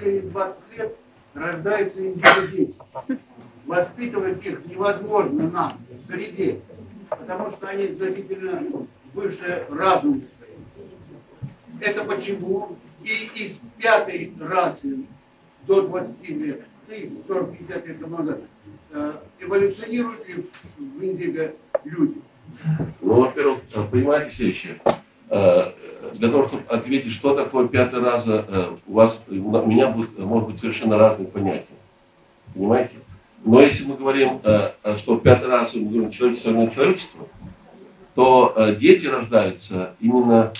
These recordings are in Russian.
последние 20 лет рождаются индивидуалисты. Воспитывать их невозможно нам в среде, потому что они значительно выше разума. Это почему и из пятой расы до 20 лет, 30, 40, 50 лет назад, э, эволюционируют ли в Индиго люди? Ну, во-первых, э, понимаете следующее. Э, для того, чтобы ответить, что такое пятый раз, у вас, у меня будет, может быть совершенно разные понятия. Понимаете? Но если мы говорим, что пятый раз мы говорим человечество человечество, то дети рождаются именно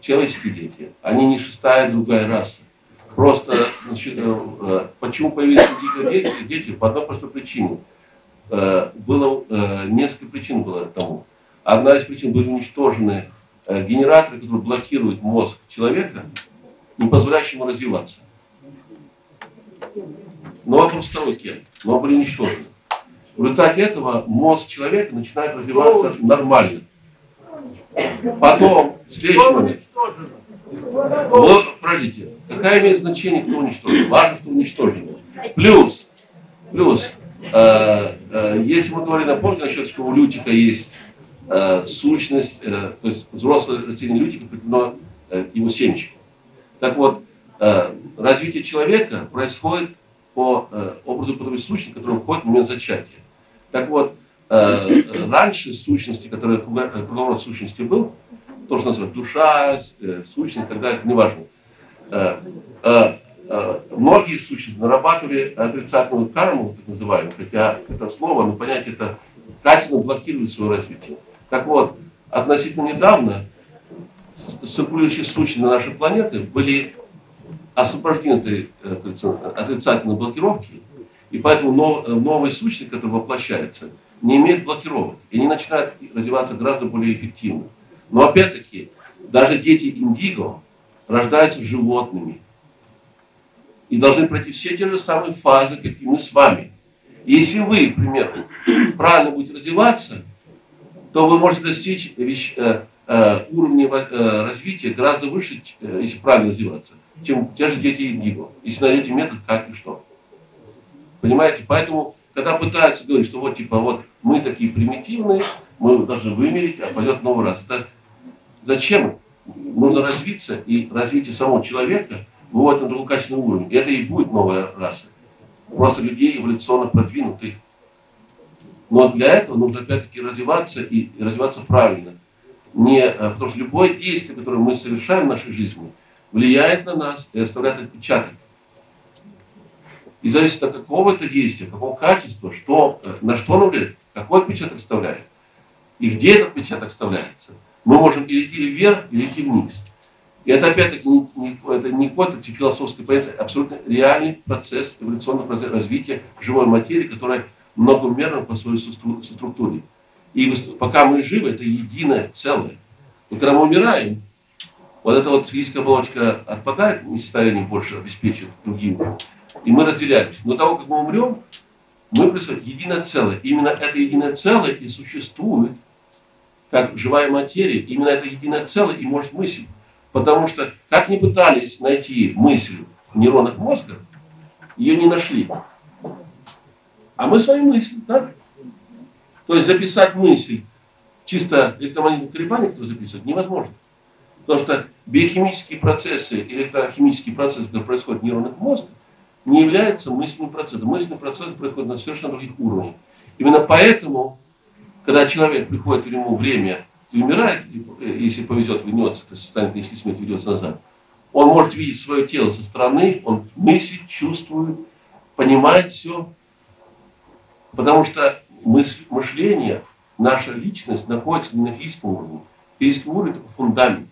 человеческие дети. Они не шестая другая раса. Просто значит, э, почему появились дети, дети? По одной простой причине. Э, было э, несколько причин было тому. Одна из причин были уничтожены генераторы, которые блокируют мозг человека, не позволяющие ему развиваться. Но вопрос второй кем? Но были уничтожены. В результате этого мозг человека начинает развиваться нормально. Потом, следующий момент. Вот, подождите, какая имеет значение, кто уничтожен? Важно, что уничтожено. Плюс, плюс, э, э, если мы говорим, напомню насчет, что у лютика есть э, сущность, э, то есть взрослое растение лютика определено э, его семечко. Так вот, э, развитие человека происходит по э, образу подобия сущности, который входит в момент зачатия. Так вот, э, раньше сущности, которые круговорот сущности был, то, что называют душа, э, сущность и так далее, это неважно. Э, э, э, многие сущности нарабатывали отрицательную карму, так называемую, хотя это слово, но понятие это качественно блокирует свое развитие. Так вот, относительно недавно циркулирующие сущности на нашей планеты были освобождены этой отрицательной блокировки, и поэтому новые сущности, которые воплощаются, не имеют блокировок, и они начинают развиваться гораздо более эффективно. Но опять-таки, даже дети индиго рождаются животными и должны пройти все те же самые фазы, как и мы с вами. И если вы, к примеру, правильно будете развиваться, то вы можете достичь вещ, э, э, уровня э, развития гораздо выше, э, если правильно развиваться, чем те же дети индиго. Если найдете метод, как и что. Понимаете? Поэтому когда пытаются говорить, что вот типа вот мы такие примитивные, мы должны вымереть, а пойдет новый раз. Это зачем? Нужно развиться, и развитие самого человека выводит на другой качественный уровень. И это и будет новая раса. Просто людей эволюционно продвинутых. Но для этого нужно опять-таки развиваться и развиваться правильно. Не, э, потому что любое действие, которое мы совершаем в нашей жизни, влияет на нас и оставляет отпечаток. И зависит от какого это действия, какого качества, что, э, на что оно влияет, какой отпечаток вставляет. И где этот отпечаток вставляется. Мы можем или идти вверх, или идти вниз. И это опять-таки не, не, это не какой-то философский понятие, а абсолютно реальный процесс, эволюционный процесс развития живой материи, которая многомерна по своей структуре. И пока мы живы, это единое целое. Но когда мы умираем, вот эта вот физическая оболочка отпадает, не состояние больше обеспечивает другим и мы разделяемся. Но того, как мы умрем, мы происходит единое целое. Именно это единое целое и существует, как живая материя, именно это единое целое и может мыслить. Потому что, как ни пытались найти мысль в нейронах мозга, ее не нашли. А мы свои мысли, да? То есть записать мысль чисто электромагнитные колебания, кто записывает, невозможно. Потому что биохимические процессы, электрохимические процессы, которые происходят в нейронах мозга, не является мысленным процессом. Мысленный процесс происходит на совершенно других уровнях. Именно поэтому, когда человек приходит к ему время и умирает, если повезет, вернется, то состояние клинической смерти ведется назад, он может видеть свое тело со стороны, он мыслит, чувствует, понимает все. Потому что мысль, мышление, наша личность находится на физическом уровне. Физический уровень – это фундамент,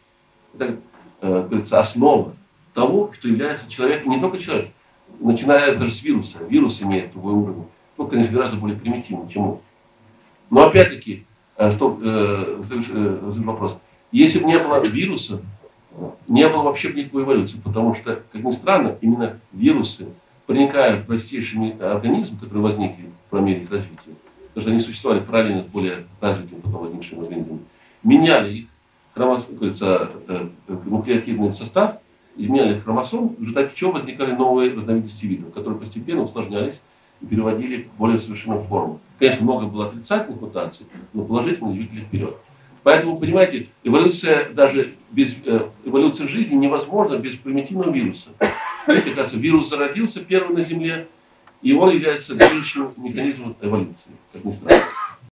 это, э, говорится, основа того, что является человеком, не только человеком, начиная даже с вируса. Вирус имеет другой уровень, только, конечно, гораздо более примитивный, чем он. Но опять-таки, э, что, э, э, вопрос, если бы не было вируса, не было вообще никакой эволюции, потому что, как ни странно, именно вирусы, проникая в простейший организм, который возникли по мере их развития, потому что они существовали параллельно с более развитым потом возникшим организмом, меняли их, говорится, нуклеотидный состав, изменяли хромосом, в результате чего возникали новые разновидности видов, которые постепенно усложнялись и переводили к более совершенным формам. Конечно, много было отрицательных мутаций, но положительные двигали вперед. Поэтому, понимаете, эволюция даже без э, эволюция жизни невозможна без примитивного вируса. Кажется, вирус зародился первый на Земле, и он является движущим механизмом эволюции, как ни странно.